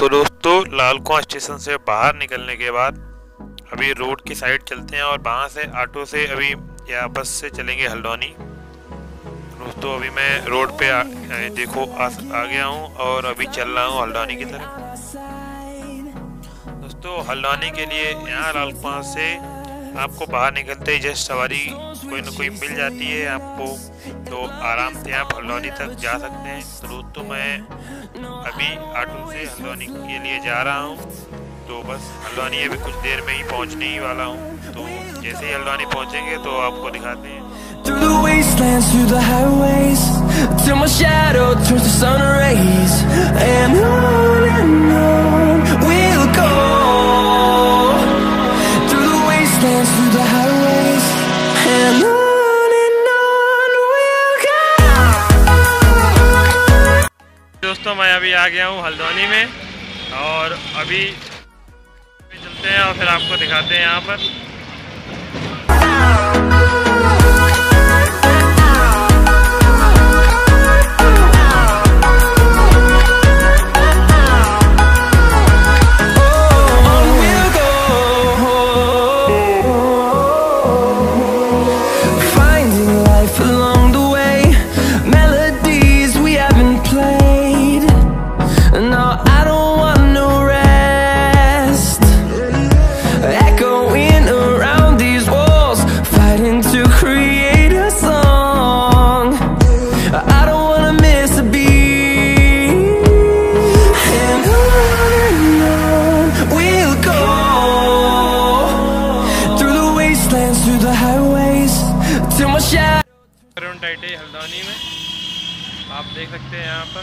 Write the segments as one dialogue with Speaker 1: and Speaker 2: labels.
Speaker 1: तो दोस्तों लालकुआ स्टेशन से बाहर निकलने के बाद अभी रोड की साइड चलते हैं और वहाँ से ऑटो से अभी या बस से चलेंगे हल्द्वानी। दोस्तों अभी मैं रोड पे आ, देखो आ, आ गया हूँ और अभी चल रहा हूँ हल्द्वानी की तरफ़। दोस्तों हल्द्वानी के लिए यहाँ लालकुआ से आपको बाहर निकलते ही जस्ट सवारी कोई ना कोई मिल जाती है आपको तो आराम से आप हल्द्वानी तक जा सकते हैं। तो दोस्तों मैं अभी ऑटो से हल्द्वानी के लिए जा रहा हूँ। तो बस हल्द्वानी अभी कुछ देर में ही पहुँचने ही वाला हूँ। तो जैसे ही हल्द्वानी पहुँचेंगे तो आपको दिखाते हैं।
Speaker 2: Through the wastelands, through the highways Till my shadow turns to sun rays And on
Speaker 1: दोस्तों, मैं अभी आ गया हूँ हल्द्वानी में और अभी चलते हैं और फिर आपको दिखाते हैं यहाँ पर।
Speaker 2: The
Speaker 1: हल्द्वानी में। आप देख सकते हैं यहाँ पर।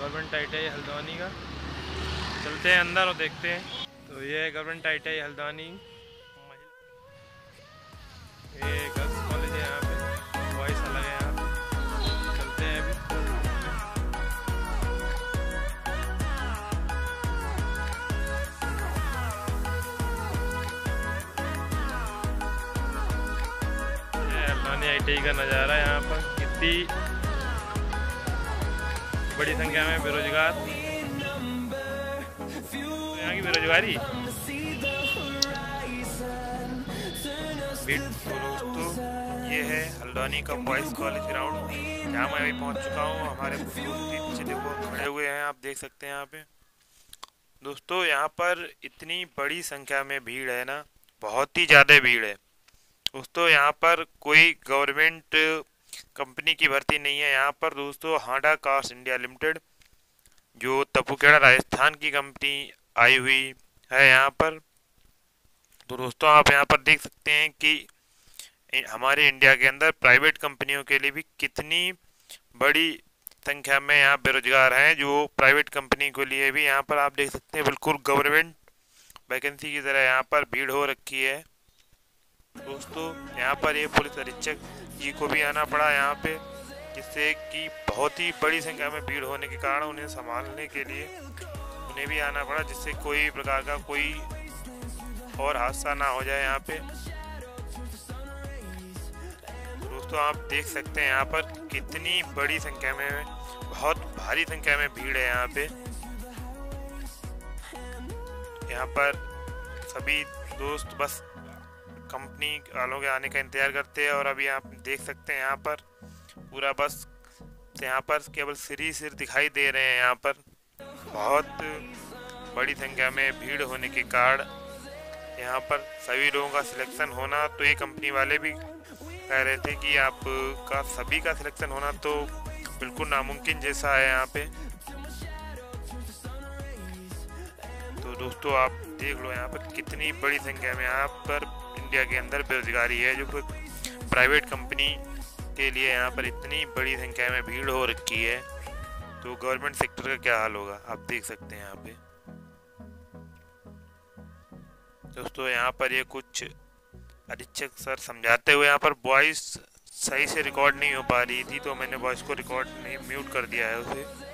Speaker 1: गवर्नमेंट आई हल्द्वानी का। चलते हैं अंदर और देखते हैं। तो ये government I Haldwani. Haldwani I का नज़ारा यहाँ पर। कितनी बड़ी संख्या में बेरोजगार। यहाँ की बेरोजगारी? तो दोस्तों, ये है हल्द्वानी का बॉयज़ कॉलेज ग्राउंड जहाँ मैं अभी पहुँच चुका हूँ। हमारे पीछे देखो, खड़े हुए हैं। आप देख सकते हैं यहाँ पे। दोस्तों, यहाँ पर इतनी बड़ी संख्या में भीड़ है ना, बहुत ही ज़्यादा भीड़ है। दोस्तों, यहाँ पर कोई गवर्नमेंट कंपनी की भर्ती नहीं है। यहाँ पर दोस्तों हांडा कार्स इंडिया लिमिटेड जो तपुकेड़ा राजस्थान की कंपनी आई हुई है यहाँ पर। तो दोस्तों, आप यहाँ पर देख सकते हैं कि हमारे इंडिया के अंदर प्राइवेट कंपनियों के लिए भी कितनी बड़ी संख्या में यहाँ बेरोजगार हैं, जो प्राइवेट कंपनी के लिए भी यहाँ पर आप देख सकते हैं, बिल्कुल गवर्नमेंट वैकेंसी की तरह यहाँ पर भीड़ हो रखी है। दोस्तों, यहाँ पर ये पुलिस अधीक्षक जी को भी आना पड़ा यहाँ पे, जिससे कि बहुत ही बड़ी संख्या में भीड़ होने के कारण उन्हें संभालने के लिए उन्हें भी आना पड़ा, जिससे कोई प्रकार का कोई और हादसा ना हो जाए यहाँ पे। दोस्तों, आप देख सकते हैं यहाँ पर कितनी बड़ी संख्या में, बहुत भारी संख्या में भीड़ है यहाँ पे। यहाँ पर सभी दोस्त बस कंपनी वालों के आने का इंतज़ार करते हैं और अभी आप देख सकते हैं यहाँ पर पूरा बस यहाँ पर केवल सिर ही सिर दिखाई दे रहे हैं यहाँ पर। बहुत बड़ी संख्या में भीड़ होने के कारण यहाँ पर सभी लोगों का सिलेक्शन होना तो ये कंपनी वाले भी कह रहे थे कि आपका सभी का सिलेक्शन होना तो बिल्कुल नामुमकिन जैसा है यहाँ पे। तो दोस्तों आप देख लो यहाँ पर कितनी बड़ी संख्या में यहाँ पर इंडिया के अंदर बेरोजगारी है, जो प्राइवेट कंपनी के लिए यहाँ पर इतनी बड़ी संख्या में भीड़ हो रखी है। तो गवर्नमेंट सेक्टर का क्या हाल होगा? आप देख सकते हैं यहाँ पे। दोस्तों, यहाँ पर ये कुछ अधीक्षक सर समझाते हुए यहाँ पर वॉइस सही से रिकॉर्ड नहीं हो पा रही थी तो मैंने वॉइस को रिकॉर्ड नहीं म्यूट कर दिया है उसे।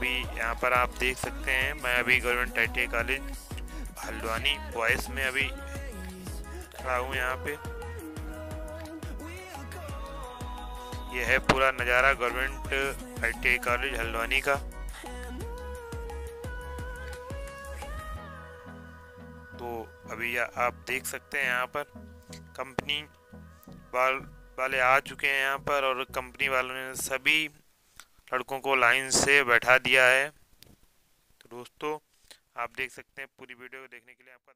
Speaker 1: अभी यहाँ पर आप देख सकते हैं, मैं अभी government I college, Haldwani boys में अभी खड़ा हूँ यहाँ पे। यह है पूरा नज़ारा गवर्नमेंट आई कॉलेज हल्द्वानी का। तो अभी आप देख सकते हैं यहाँ पर कंपनी वाल, वाले आ चुके हैं यहाँ पर और कंपनी वालों ने सभी लड़कों को लाइन से बैठा दिया है। तो दोस्तों, आप देख सकते हैं पूरी वीडियो देखने के लिए आपका